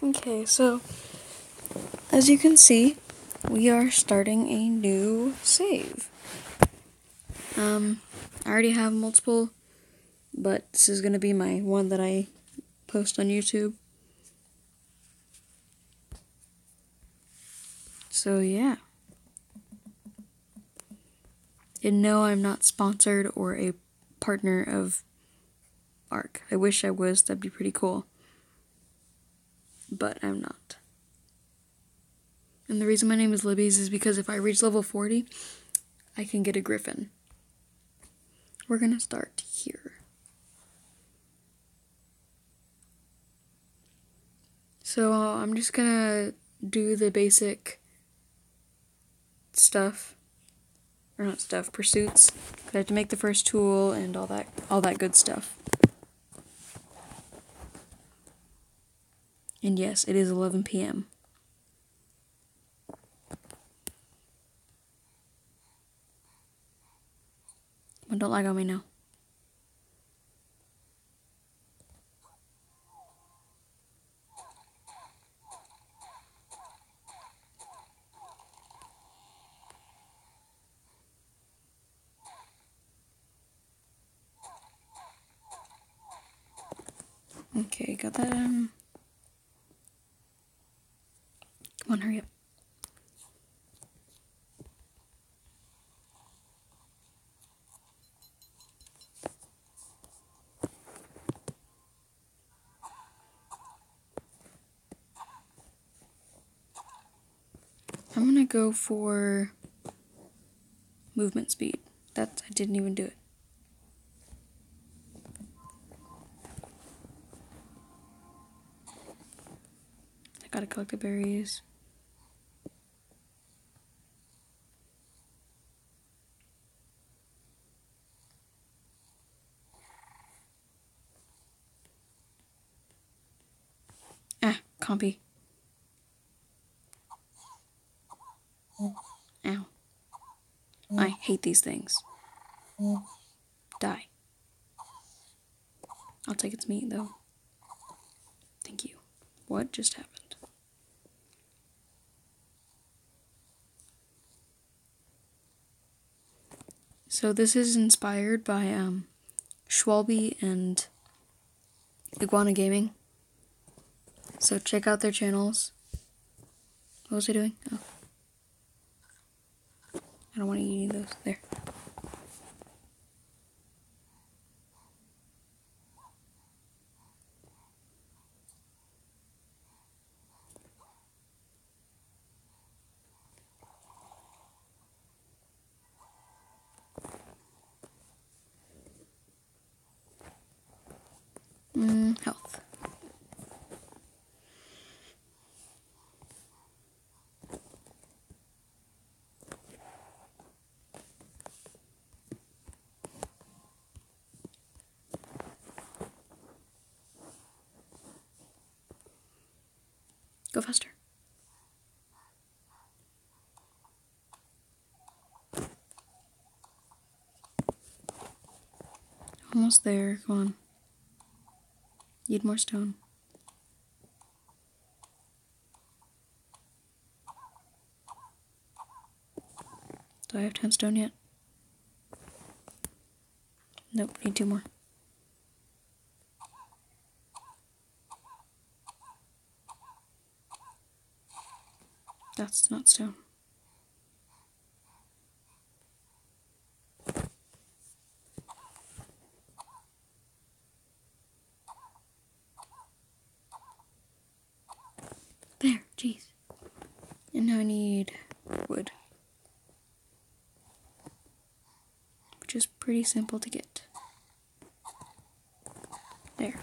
Okay, so as you can see, we are starting a new save. Um, I already have multiple, but this is gonna be my one that I post on YouTube. So yeah. And no, I'm not sponsored or a partner of ARK. I wish I was, that'd be pretty cool. But I'm not. And the reason my name is Libby's is because if I reach level 40, I can get a griffin. We're gonna start here. So I'm just gonna do the basic stuff or not stuff pursuits i have to make the first tool and all that all that good stuff and yes it is 11 p.m well, don't lag on me now Okay, got that. Um... Come on, hurry up. I'm gonna go for movement speed. That I didn't even do it. I gotta collect the berries. Compy. Ow. I hate these things. Die. I'll take its meat though. Thank you. What just happened? So this is inspired by um, Schwalbe and Iguana Gaming. So check out their channels. What was I doing? Oh. I don't want to eat any of those. There. Go faster. Almost there. Come on. Need more stone. Do I have 10 stone yet? Nope, need two more. Not stone. There, jeez. And now I need wood. Which is pretty simple to get. There.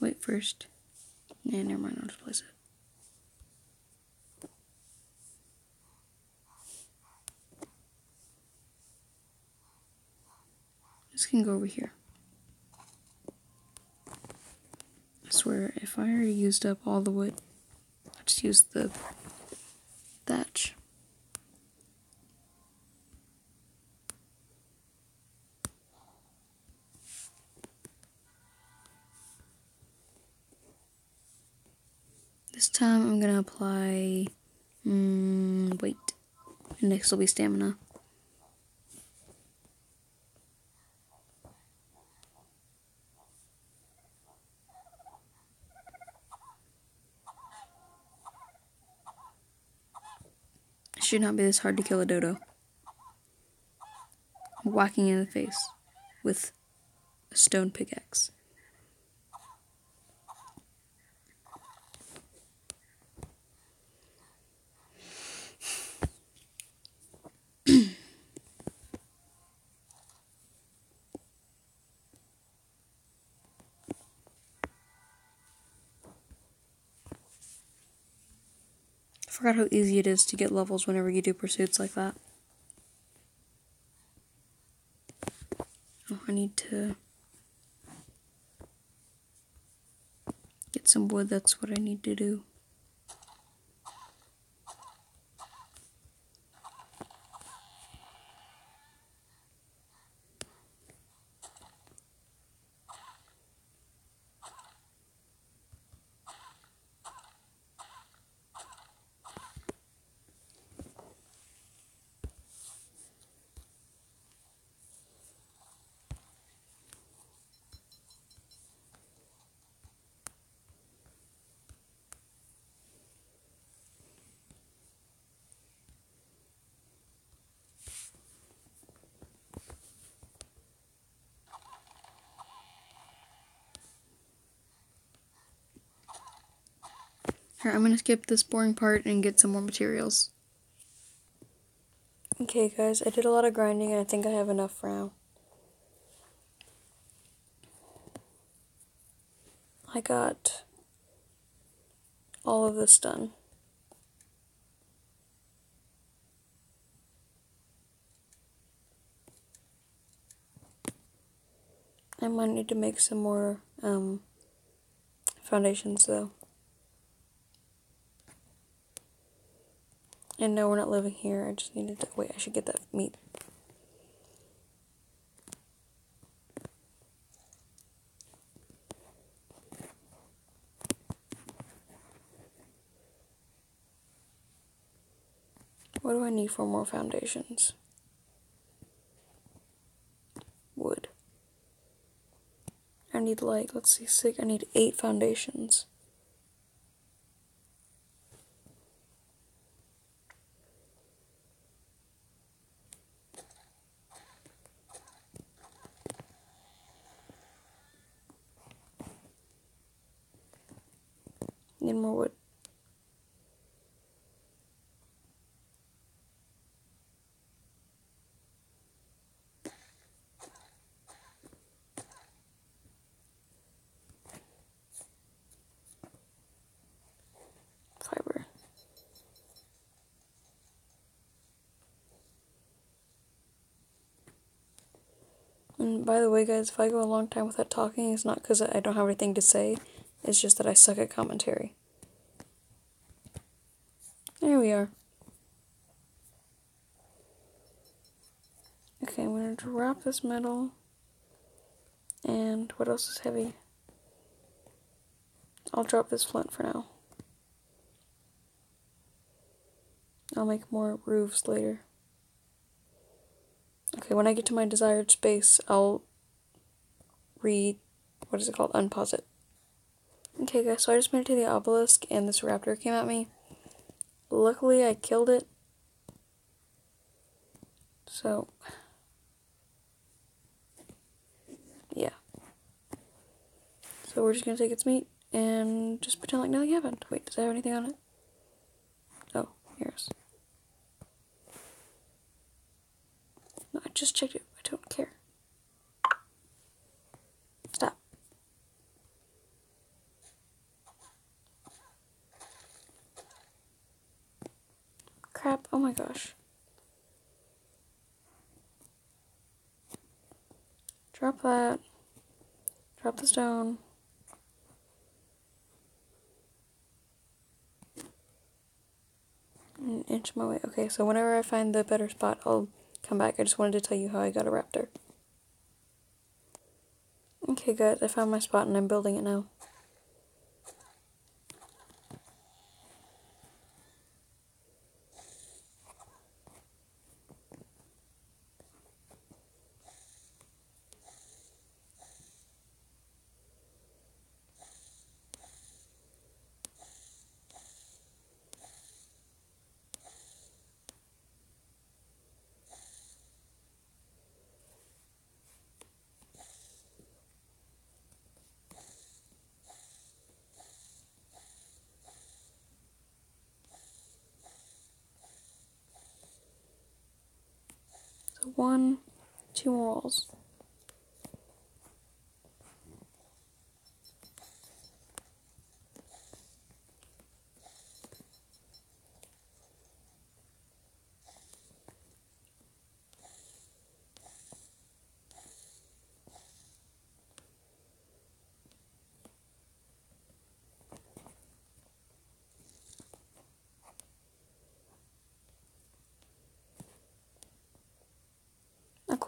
Wait first. Nah, never mind, I'll just place it. This can go over here. I swear, if I already used up all the wood, I'll just use the Time I'm gonna apply, mm, wait, next will be stamina. Should not be this hard to kill a dodo. Whacking in the face with a stone pickaxe. Forgot how easy it is to get levels whenever you do pursuits like that. Oh, I need to get some wood, that's what I need to do. Alright, I'm gonna skip this boring part and get some more materials. Okay, guys, I did a lot of grinding and I think I have enough for now. I got all of this done. I might need to make some more um, foundations though. And no, we're not living here. I just needed to. Wait, I should get that meat. What do I need for more foundations? Wood. I need like, let's see, six. I need eight foundations. Need more wood. Fiber. And by the way, guys, if I go a long time without talking, it's not because I don't have anything to say. It's just that I suck at commentary. There we are. Okay, I'm going to drop this metal. And what else is heavy? I'll drop this flint for now. I'll make more roofs later. Okay, when I get to my desired space, I'll read, what is it called? Unpause it. Okay guys, so I just made it to the obelisk and this raptor came at me. Luckily I killed it. So, yeah. So we're just gonna take its meat and just pretend like nothing happened. Wait, does it have anything on it? Oh, here's. No, I just checked it. I don't care. Crap. Oh my gosh. Drop that. Drop the stone. inch my way. Okay, so whenever I find the better spot, I'll come back. I just wanted to tell you how I got a raptor. Okay, guys, I found my spot and I'm building it now. One, two more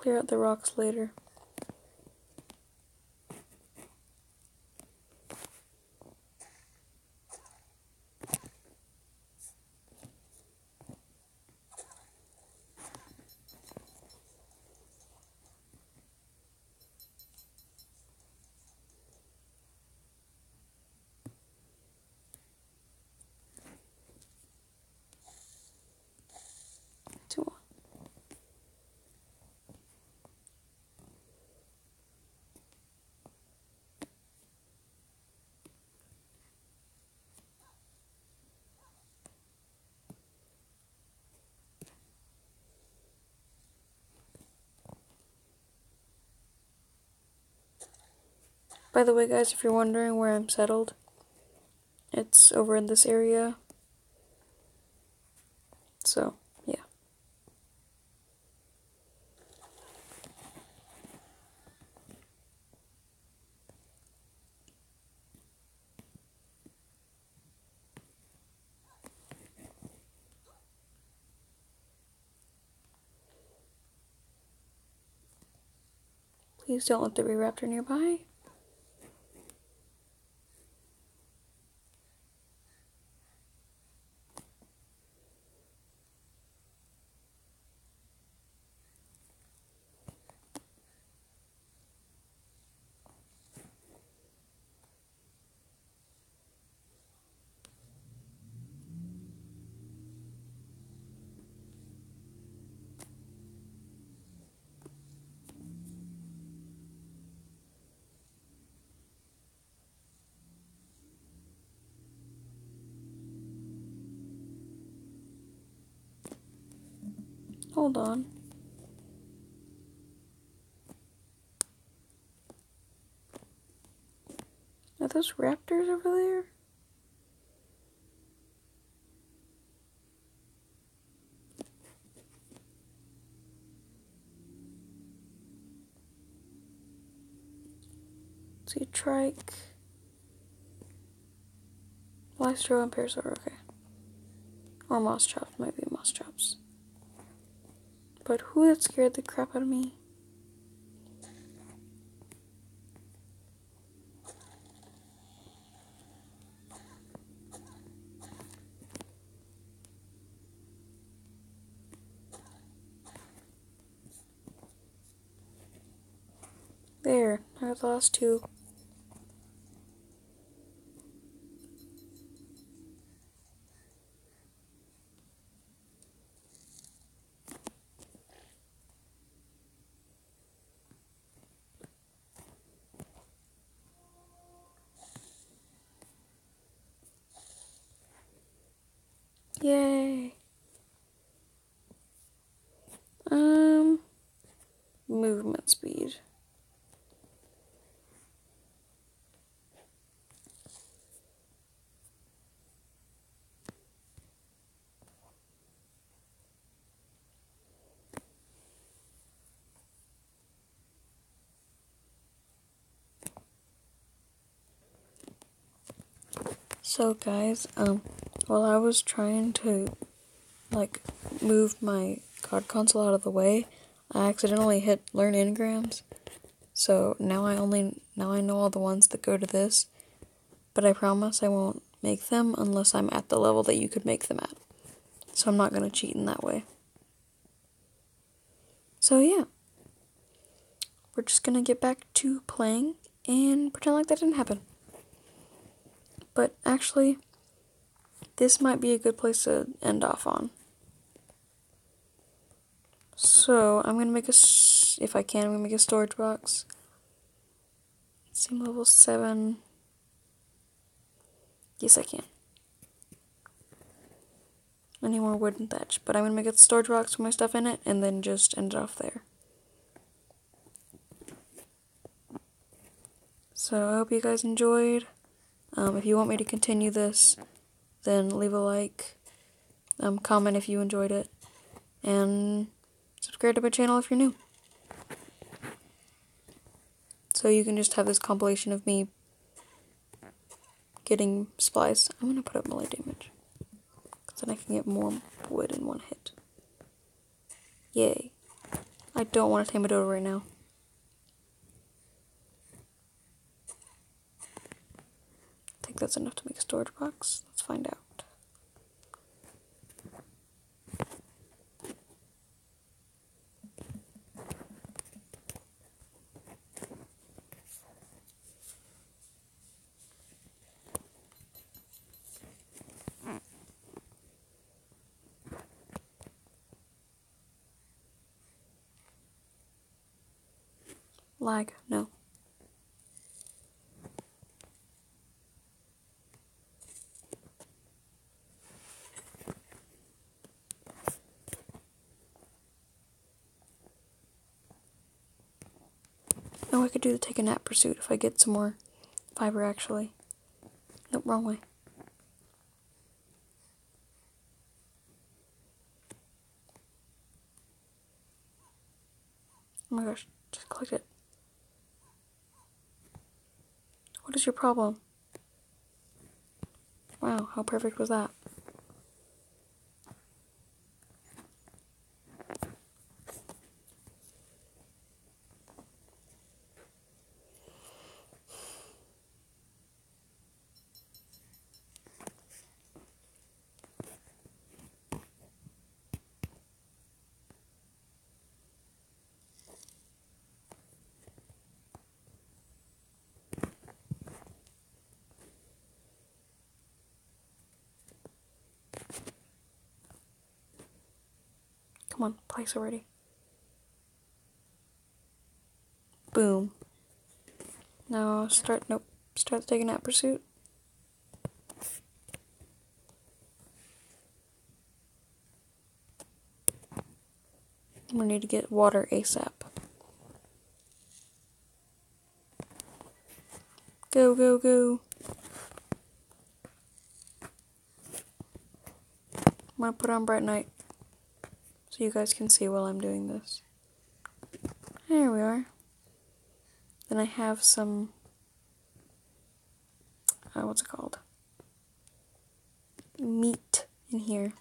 clear out the rocks later. Two more. By the way, guys, if you're wondering where I'm settled, it's over in this area. So, yeah. Please don't let there be raptor nearby. Hold on. Are those raptors over there? See, trike. Lystro and Parasaur, okay. Or Moschops, might be Moschops. But who that scared the crap out of me? There, I last two. Yay. Um, movement speed. So guys, um, while I was trying to like move my COD console out of the way, I accidentally hit learn engrams. So now I only now I know all the ones that go to this, but I promise I won't make them unless I'm at the level that you could make them at. So I'm not going to cheat in that way. So yeah. We're just going to get back to playing and pretend like that didn't happen. But actually, this might be a good place to end off on. So, I'm gonna make a, if I can, I'm gonna make a storage box. Seam level 7. Yes, I can. Any more wood and thatch. But I'm gonna make a storage box with my stuff in it and then just end it off there. So I hope you guys enjoyed. Um, if you want me to continue this, then leave a like, um, comment if you enjoyed it, and subscribe to my channel if you're new. So you can just have this compilation of me getting supplies. I'm gonna put up melee damage. Because then I can get more wood in one hit. Yay. I don't want to tame a dodo right now. I think that's enough to make a storage box. Let's find out. Lag, I could do the take a nap pursuit if I get some more fiber actually. Nope, wrong way. Oh my gosh, just clicked it. What is your problem? Wow, how perfect was that? Come on, place already. Boom. Now start, nope, start taking that pursuit. We need to get water ASAP. Go, go, go. I'm gonna put on bright night you guys can see while I'm doing this. There we are. Then I have some, uh, what's it called? Meat in here.